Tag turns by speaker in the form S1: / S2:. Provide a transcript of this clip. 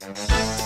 S1: Bye.